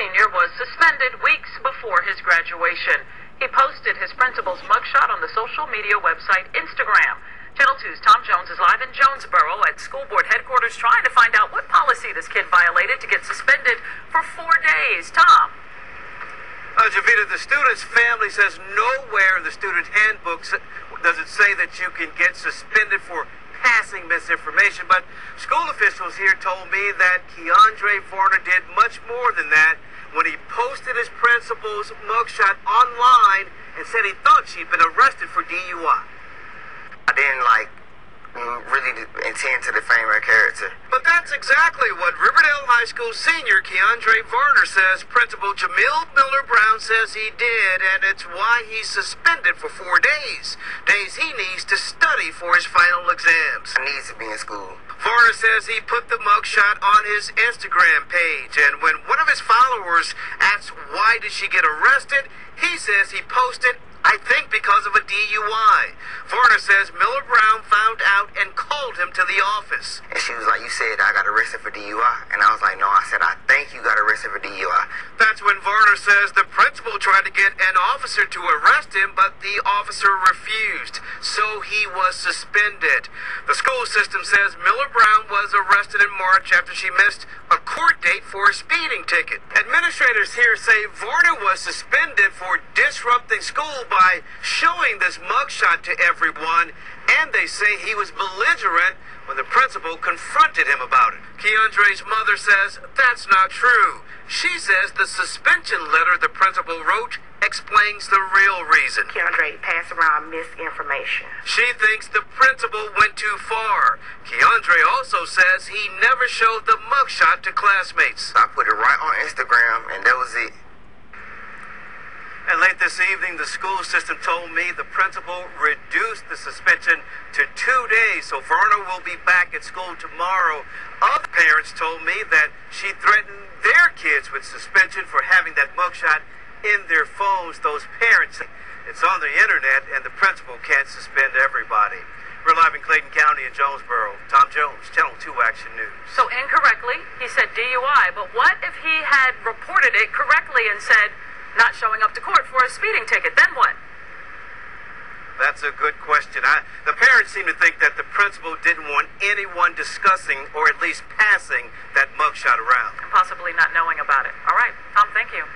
senior was suspended weeks before his graduation. He posted his principal's mugshot on the social media website Instagram. Channel 2's Tom Jones is live in Jonesboro at school board headquarters trying to find out what policy this kid violated to get suspended for four days. Tom. Uh, Jovita, the student's family says nowhere in the student handbook does it say that you can get suspended for passing misinformation, but school officials here told me that Keandre Varner did much more than that when he posted his principal's mugshot online and said he thought she'd been arrested for DUI. I didn't like really intend to defame her character. But that's exactly what Riverdale High School senior Keandre Varner says Principal Jamil Miller Brown says he did, and it's why he's suspended for four days. Days he needs to study for his final exams. He needs to be in school. Varner says he put the mugshot on his Instagram page, and when one of his followers asks why did she get arrested, he says he posted I think because of a DUI. Varner says Miller Brown found out and called him to the office. And she was like, You said I got arrested for DUI. And I was like, No, I said, I think you got arrested for DUI. That's when Varner says the principal tried to get an officer to arrest him, but the officer refused. So he was suspended. The school system says Miller Brown was arrested in March after she missed a court date for a speeding ticket. Administrators here say Varner was suspended for disrupting school by showing this mugshot to everyone, and they say he was belligerent when the principal confronted him about it. Keandre's mother says that's not true. She says the suspension letter the principal wrote explains the real reason. Keandre passed around misinformation. She thinks the principal went too far. Keandre also says he never showed the mugshot to classmates. I put it right on Instagram, and that was it. This evening, the school system told me the principal reduced the suspension to two days, so Varner will be back at school tomorrow. Other parents told me that she threatened their kids with suspension for having that mugshot in their phones. Those parents, it's on the internet, and the principal can't suspend everybody. We're live in Clayton County in Jonesboro. Tom Jones, Channel 2 Action News. So incorrectly, he said DUI, but what if he had reported it correctly and said, not showing up to court for a speeding ticket. Then what? That's a good question. I, the parents seem to think that the principal didn't want anyone discussing or at least passing that mugshot around. And possibly not knowing about it. All right, Tom, thank you.